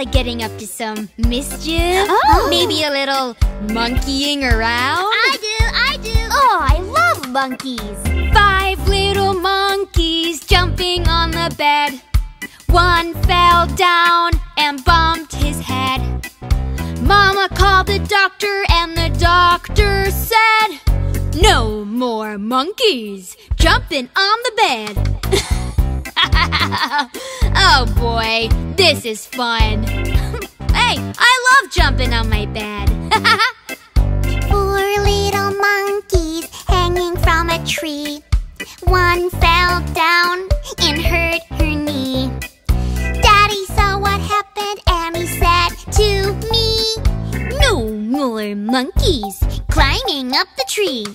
like getting up to some mischief? Oh. Maybe a little monkeying around? I do, I do. Oh, I love monkeys. Five little monkeys jumping on the bed. One fell down and bumped his head. Mama called the doctor, and the doctor said, No more monkeys jumping on the bed. oh boy, this is fun. hey, I love jumping on my bed. Four little monkeys hanging from a tree. One fell down and hurt her knee. Daddy saw what happened and he said to me, no more monkeys. climbing up the tree.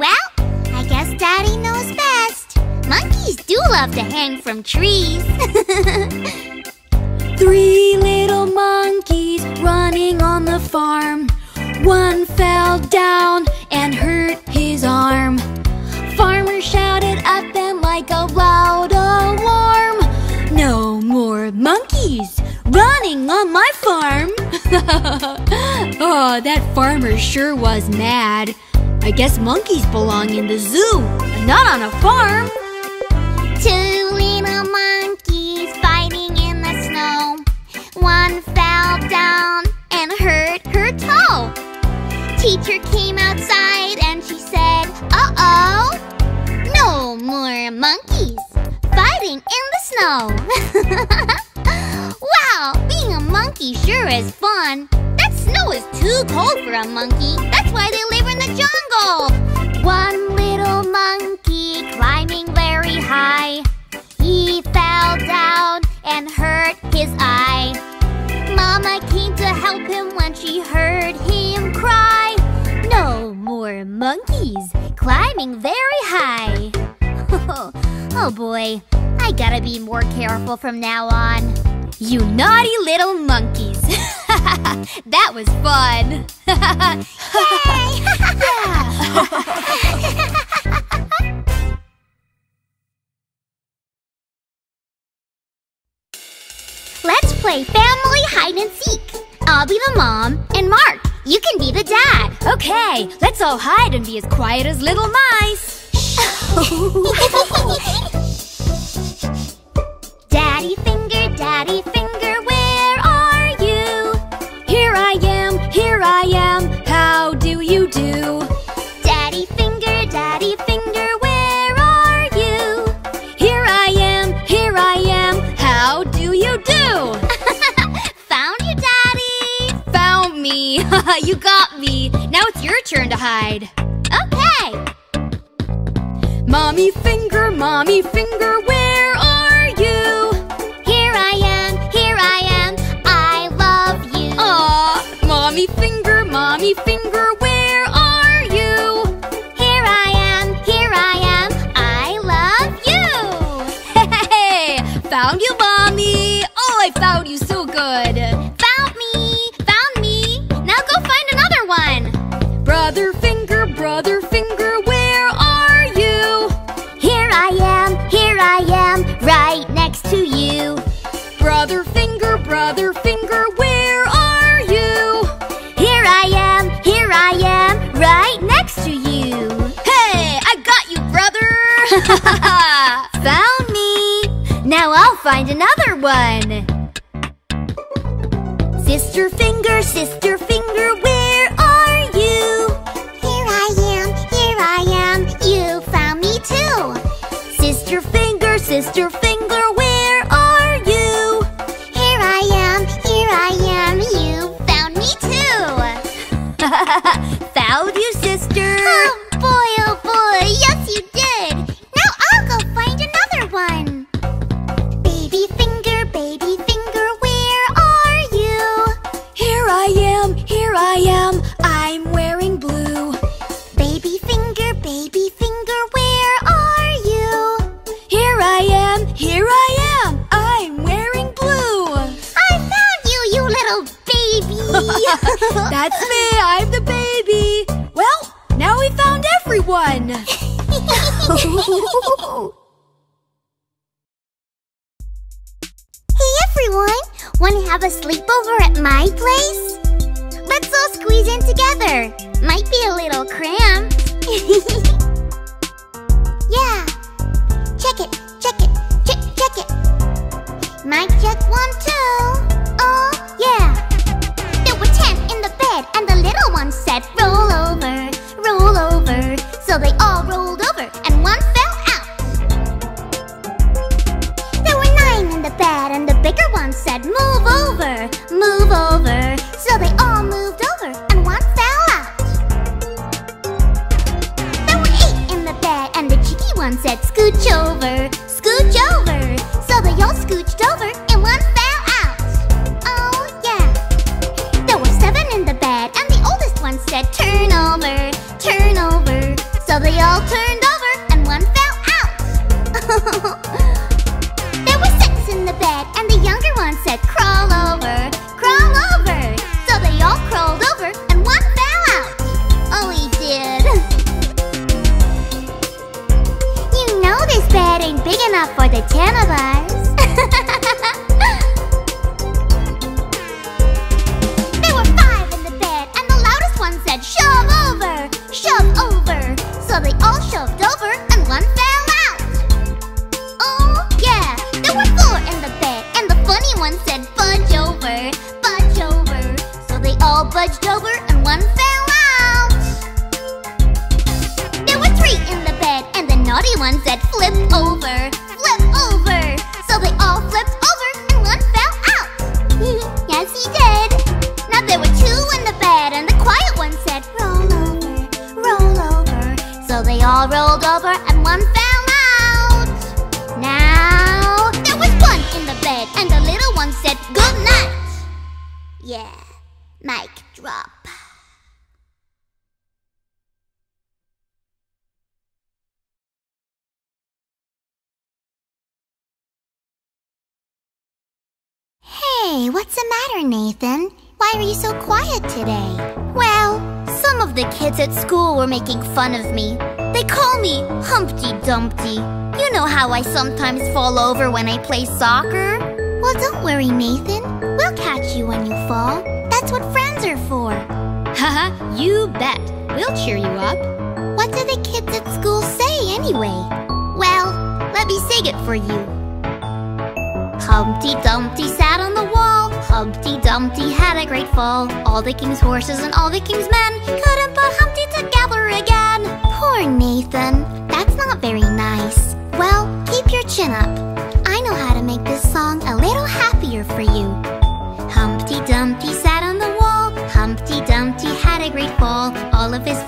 well, I guess Daddy knows best. Monkeys do love to hang from trees. Three little monkeys running on the farm. One fell down and hurt his arm. Farmer shouted at them like a loud alarm. No more monkeys running on my farm. oh, that farmer sure was mad. I guess monkeys belong in the zoo, not on a farm. Two little monkeys fighting in the snow. One fell down and hurt her toe. Teacher came outside and she said, Uh oh, no more monkeys fighting in the snow. wow, being a monkey sure is fun. That snow is too cold for a monkey. That's why they live in the jungle. One little monkey More monkeys climbing very high. oh boy, I gotta be more careful from now on. You naughty little monkeys. that was fun. Let's play family hide and seek. I'll be the mom, and Mark, you can be the dad. okay, let's all hide and be as quiet as little mice. daddy finger, daddy finger, you got me. Now it's your turn to hide. Okay. Mommy finger, mommy finger, where are you? Here I am, here I am. I love you. Aw, mommy finger, mommy finger, find another one. Sister finger, sister finger, where are you? Here I am, here I am. You found me too. Sister finger, sister finger, That's me, I'm the baby. Well, now we found everyone. Hey, everyone! Wanna have a sleepover at my place? Let's all squeeze in together. Might be a little cramped. yeah. Check it, check it, check, check it. Mic check one, two. And the one said, Budge over, budge over. So they all budged over, and one fell out. There were three in the bed, and the naughty one said, Flip over, flip over. So they all flipped over, and one fell out. yes, he did. Now there were two in the bed, and the quiet one said, Roll over, roll over. So they all rolled over, Nathan? Why are you so quiet today? Well, some of the kids at school were making fun of me. They call me Humpty Dumpty. You know how I sometimes fall over when I play soccer? Well, don't worry, Nathan. We'll catch you when you fall. That's what friends are for. Haha, you bet. We'll cheer you up. What do the kids at school say anyway? Well, let me sing it for you. Humpty Dumpty sat on the wall. Humpty Dumpty had a great fall. All the king's horses and all the king's men couldn't put Humpty together again. Poor Nathan. That's not very nice. Well, keep your chin up. I know how to make this song a little happier for you. Humpty Dumpty sat on the wall. Humpty Dumpty had a great fall. All of his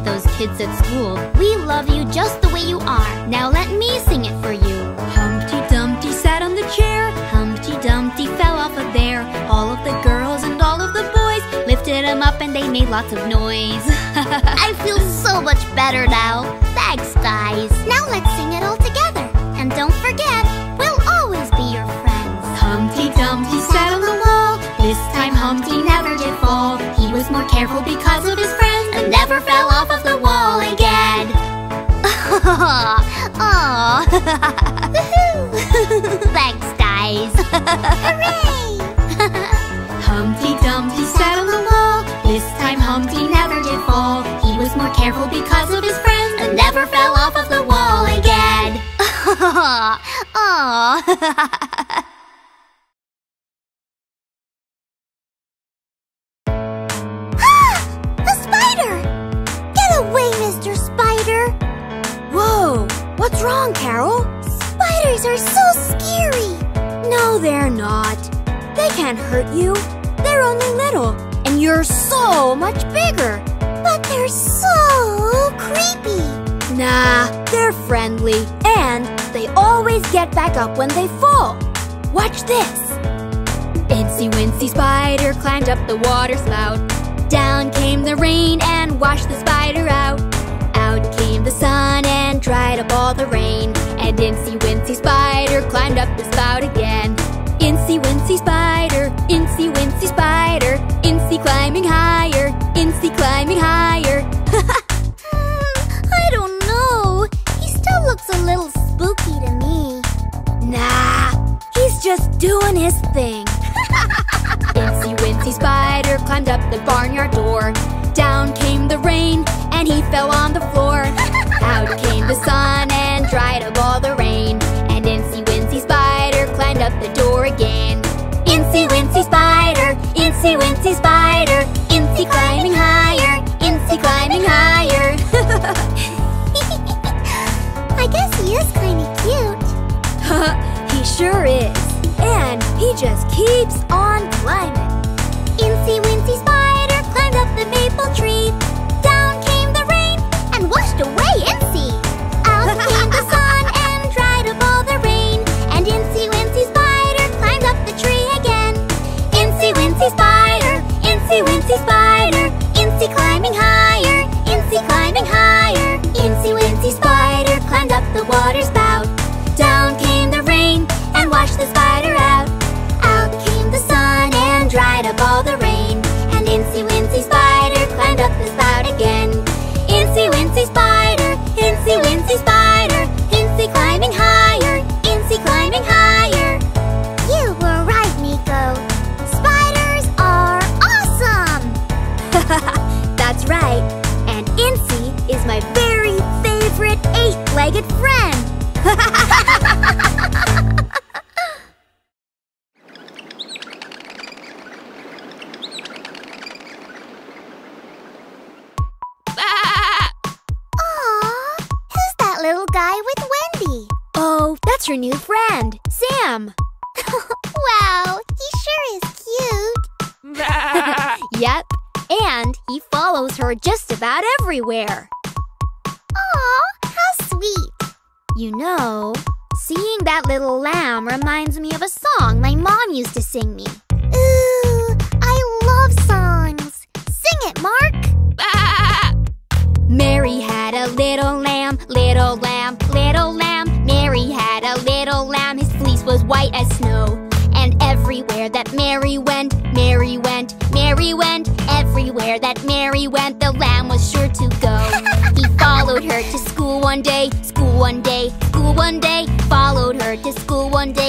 to those kids at school. We love you just the way you are. Now let me sing it for you. Humpty Dumpty sat on the chair. Humpty Dumpty fell off of there. All of the girls and all of the boys lifted him up and they made lots of noise. I feel so much better now. Thanks, guys. Now let's sing it all together. And don't forget, we'll always be your friends. Humpty Dumpty sat on the wall. This time Humpty never did fall. He was more careful because of his never fell off of the wall again. Aw. Thanks, guys. Hooray! Humpty Dumpty sat on the wall. This time Humpty never did fall. He was more careful because of his friends and never fell off of the wall again. Aw. Wrong, Carol? Spiders are so scary! No, they're not. They can't hurt you. They're only little, and you're so much bigger. But they're so creepy! Nah, they're friendly, and they always get back up when they fall. Watch this. Incy Wincy Spider climbed up the water spout. Down came the rain and washed the spider out. Came the sun and dried up all the rain. And Incy Wincy Spider climbed up the spout again. Incy Wincy Spider, Incy Wincy Spider, Incy climbing higher, Incy climbing higher. Hmm, I don't know. He still looks a little spooky to me. Nah, he's just doing his thing. Incy Wincy Spider climbed up the barnyard door. Down came the rain and he fell on the floor. Out came the sun and dried up all the rain. And Incy Wincy Spider climbed up the door again. Incy Wincy Spider, Incy Wincy Spider, Incy climbing higher, Incy climbing higher. I guess he is kind of cute. he sure is. And he just keeps on climbing. Incy Spider, Incy climbing higher, Incy climbing higher. Incy Wincy Spider climbed up the water spout. Everywhere. Aw, how sweet. You know, seeing that little lamb reminds me of a song my mom used to sing me. Ooh, I love songs. Sing it, Mark. Ah! Mary had a little lamb, little lamb, little lamb. Mary had a little lamb, his fleece was white as snow. And everywhere that Mary went, Mary went, Mary went. Everywhere that Mary went,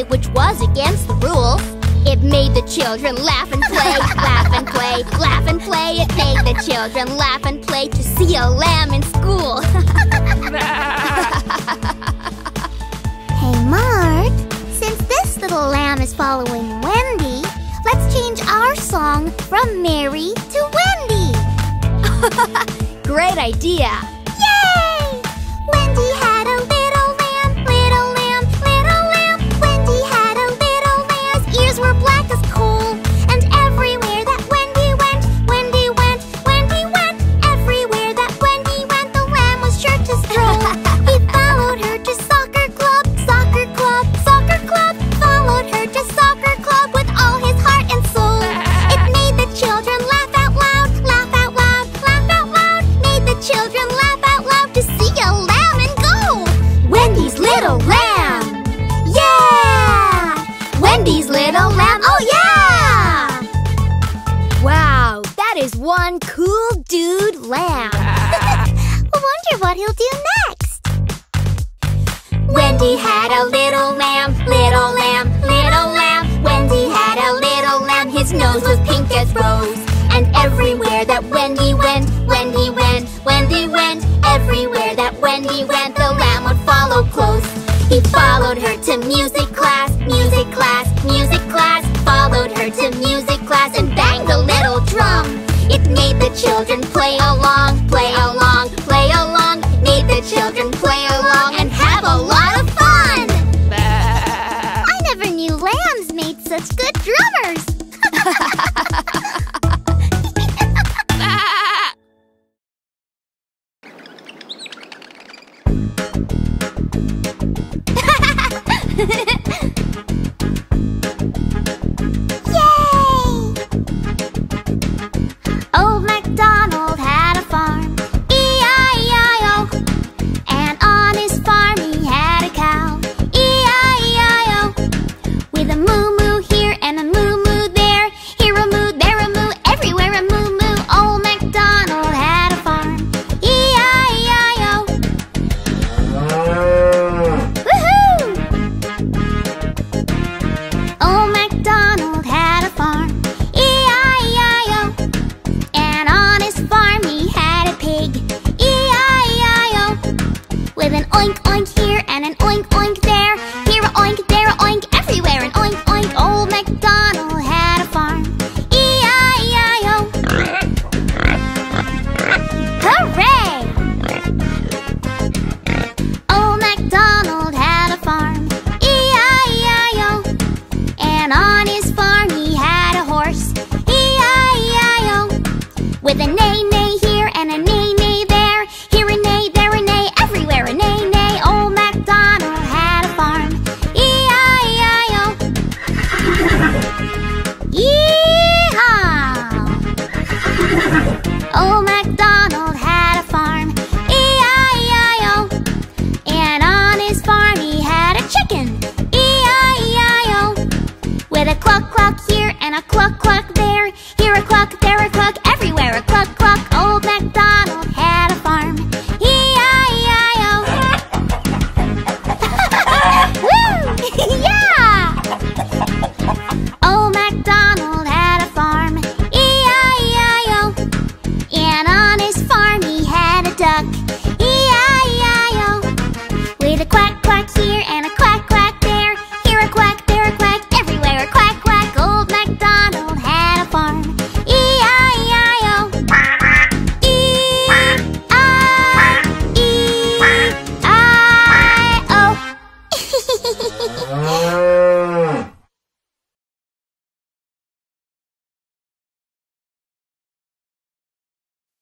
day, which was against the rules. It made the children laugh and play, laugh and play, laugh and play. It made the children laugh and play to see a lamb in school. Hey, Mark. Since this little lamb is following Wendy, let's change our song from Mary to Wendy. Great idea. Wendy had a little lamb, little lamb, little lamb. Wendy had a little lamb, his nose was pink as rose. And everywhere that Wendy went, Wendy went, Wendy went. Everywhere that Wendy went, the lamb would follow close. He followed her to music class, music class, music class. Followed her to music class and banged a little drum. It made the children play along, such good drummers.